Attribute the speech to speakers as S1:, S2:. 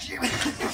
S1: Jimmy.